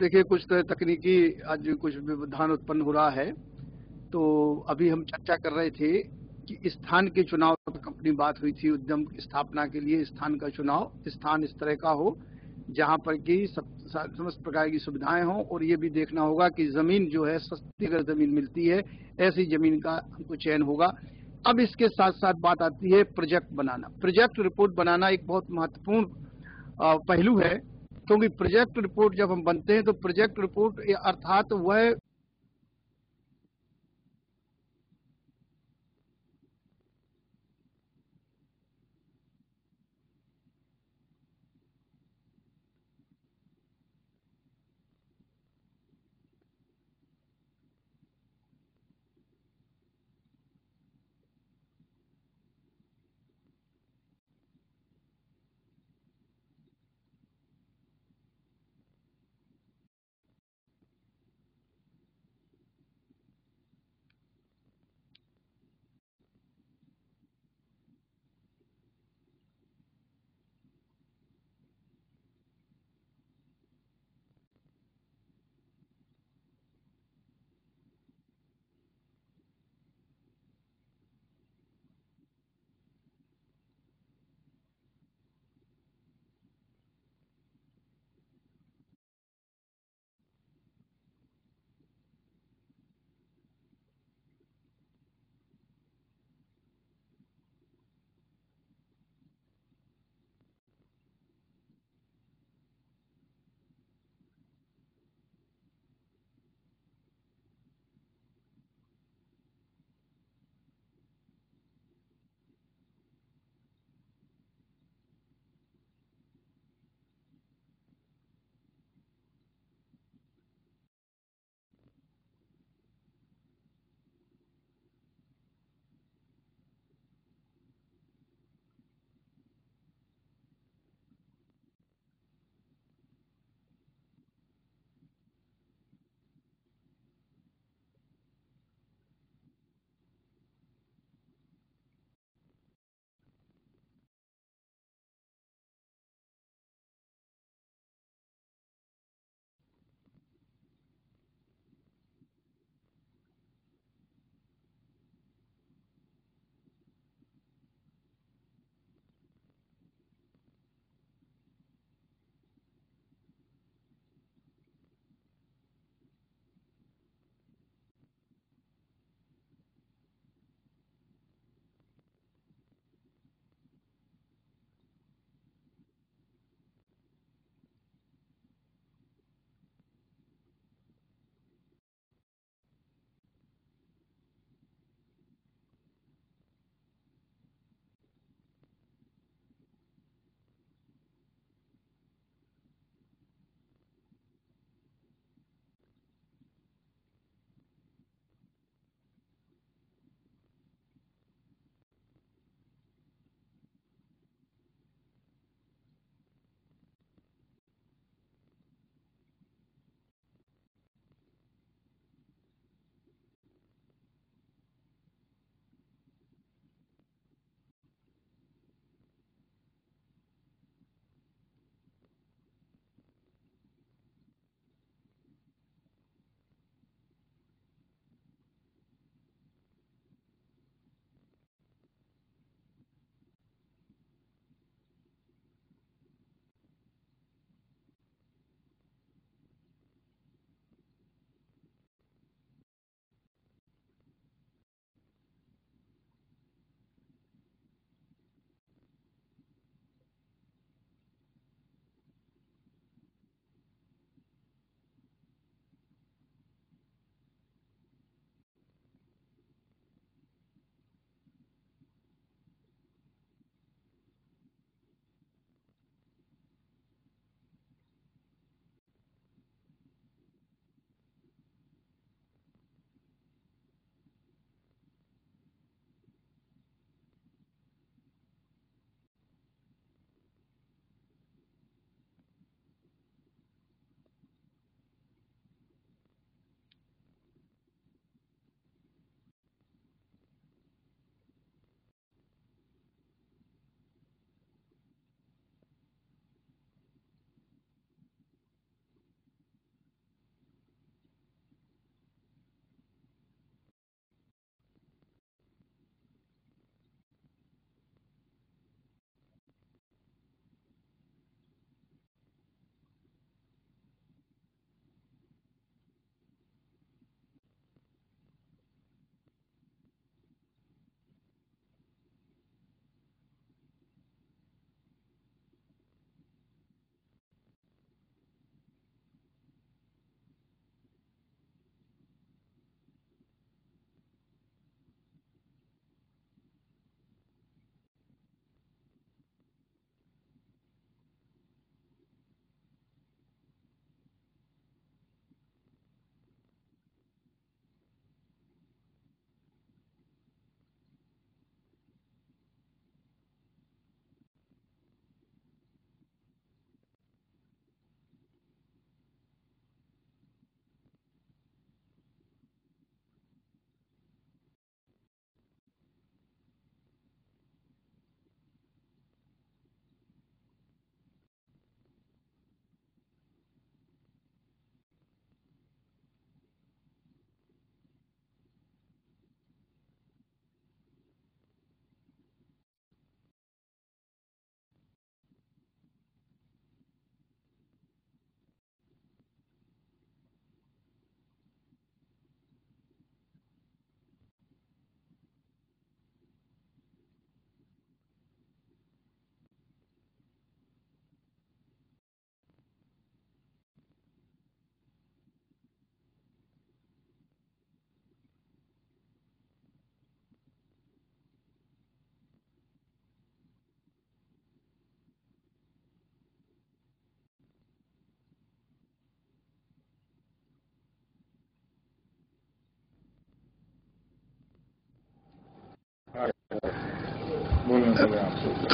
देखिए, कुछ तो तकनीकी आज कुछ व्यवधान उत्पन्न हो रहा है। तो अभी हम चर्चा कर रहे थे कि स्थान के चुनाव तक अपनी बात हुई थी, उद्यम स्थापना के लिए स्थान का चुनाव, स्थान इस तरह का हो, जहाँ पर कि समस्त प्रकार की सुविधाएँ हों, और ये भी देखना होगा कि ज़मीन जो है, सस्ती अगर ज़मीन मिलती है, ऐसी ज़मीन का हमको चयन होगा। अब इसके साथ साथ बात आती है प्रोजेक्ट बनाना। प्रोजेक्ट रिपोर्ट बनाना एक बहुत महत्वपूर्ण पहलू है। क्योंकि प्रोजेक्ट रिपोर्ट जब हम बनते हैं तो प्रोजेक्ट रिपोर्ट अर्थात वह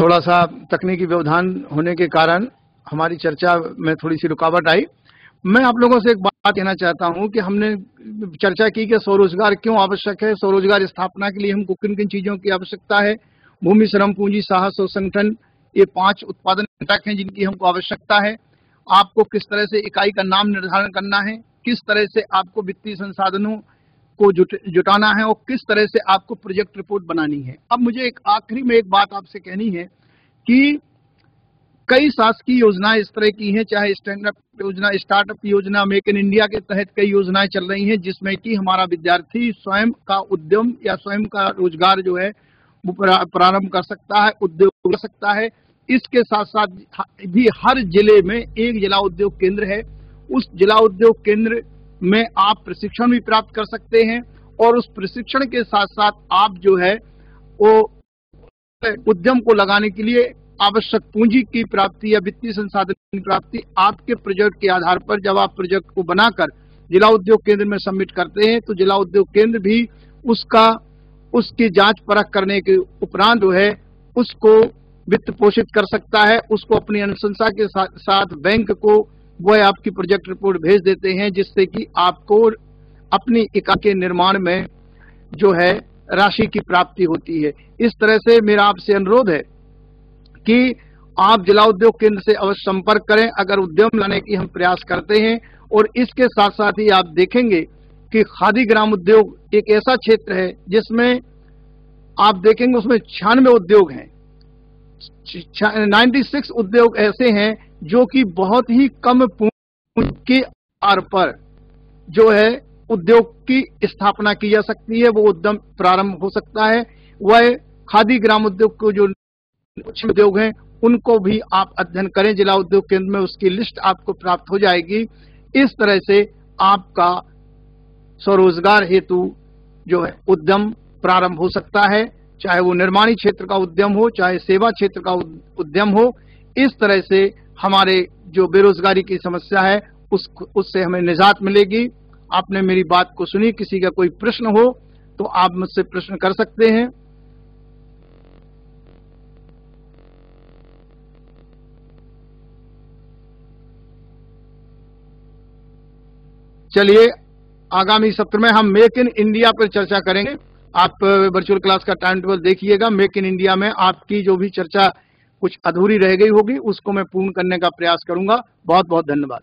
थोड़ा सा तकनीकी व्यवधान होने के कारण हमारी चर्चा में थोड़ी सी रुकावट आई। मैं आप लोगों से एक बात कहना चाहता हूँ कि हमने चर्चा की कि स्वरोजगार क्यों आवश्यक है? स्वरोजगार स्थापना के लिए हमको किन किन चीज़ों की आवश्यकता है? भूमि श्रम, पूंजी, साहस और संगठन, ये पाँच उत्पादन घटक हैं जिनकी हमको आवश्यकता है। आपको किस तरह से इकाई का नाम निर्धारण करना है? किस तरह से आपको वित्तीय संसाधनों को जुट, जुटाना है और किस तरह से आपको प्रोजेक्ट रिपोर्ट बनानी है। अब मुझे एक आखिरी में एक बात आपसे कहनी है कि कई शासकीय योजनाएँ इस तरह की हैं चाहे स्टैंड योजना स्टार्टअप योजना मेक इन इंडिया के तहत कई योजनाएँ चल रही हैं जिसमें कि हमारा विद्यार्थी स्वयं का उद्यम या स्वयं का रोज़गार जो है वो प्रारंभ कर सकता है उद्योग कर सकता है। इसके साथ साथ भी हर ज़िले में एक जिला उद्योग केंद्र है। उस जिला उद्योग केंद्र में आप प्रशिक्षण भी प्राप्त कर सकते हैं और उस प्रशिक्षण के साथ साथ आप जो है, वो उद्यम को लगाने के लिए आवश्यक पूंजी की प्राप्ति या वित्तीय संसाधन की प्राप्ति आपके प्रोजेक्ट के आधार पर जब आप प्रोजेक्ट को बनाकर जिला उद्योग केंद्र में सबमिट करते हैं तो जिला उद्योग केंद्र भी उसका, उसकी जाँच परख करने के उपरांत जो है, उसको वित्त पोषित कर सकता है, उसको अपनी अनुशंसा के साथ बैंक को वह आपकी प्रोजेक्ट रिपोर्ट भेज देते हैं, जिससे कि आपको अपनी इका के निर्माण में जो है राशि की प्राप्ति होती है। इस तरह से मेरा आपसे अनुरोध है कि आप जिला उद्योग केंद्र से अवश्य संपर्क करें, अगर उद्यम लाने की हम प्रयास करते हैं, और इसके साथ साथ ही आप देखेंगे कि खादी ग्राम उद्योग एक ऐसा क्षेत्र है जिसमें आप देखेंगे उसमें छियानवे उद्योग हैं। 96 उद्योग ऐसे हैं जो कि बहुत ही कम पूंजी के आधार पर जो है उद्योग की स्थापना की जा सकती है, वो उद्यम प्रारंभ हो सकता है। वह खादी ग्राम उद्योग को जो उद्योग हैं, उनको भी आप अध्ययन करें। जिला उद्योग केंद्र में उसकी लिस्ट आपको प्राप्त हो जाएगी। इस तरह से आपका स्वरोजगार हेतु जो है उद्यम प्रारंभ हो सकता है। चाहे वो निर्माणी क्षेत्र का उद्यम हो, चाहे सेवा क्षेत्र का उद्यम हो इस तरह से हमारे जो बेरोजगारी की समस्या है, उस, उससे हमें निजात मिलेगी। आपने मेरी बात को सुनी, किसी का कोई प्रश्न हो तो आप मुझसे प्रश्न कर सकते हैं। चलिए, आगामी सत्र में हम मेक इन इंडिया पर चर्चा करेंगे। आप वर्चुअल क्लास का टाइम टेबल देखिएगा। मेक इन इंडिया में आपकी जो भी चर्चा कुछ अधूरी रह गई होगी, उसको मैं पूर्ण करने का प्रयास करूँगा। बहुत बहुत धन्यवाद।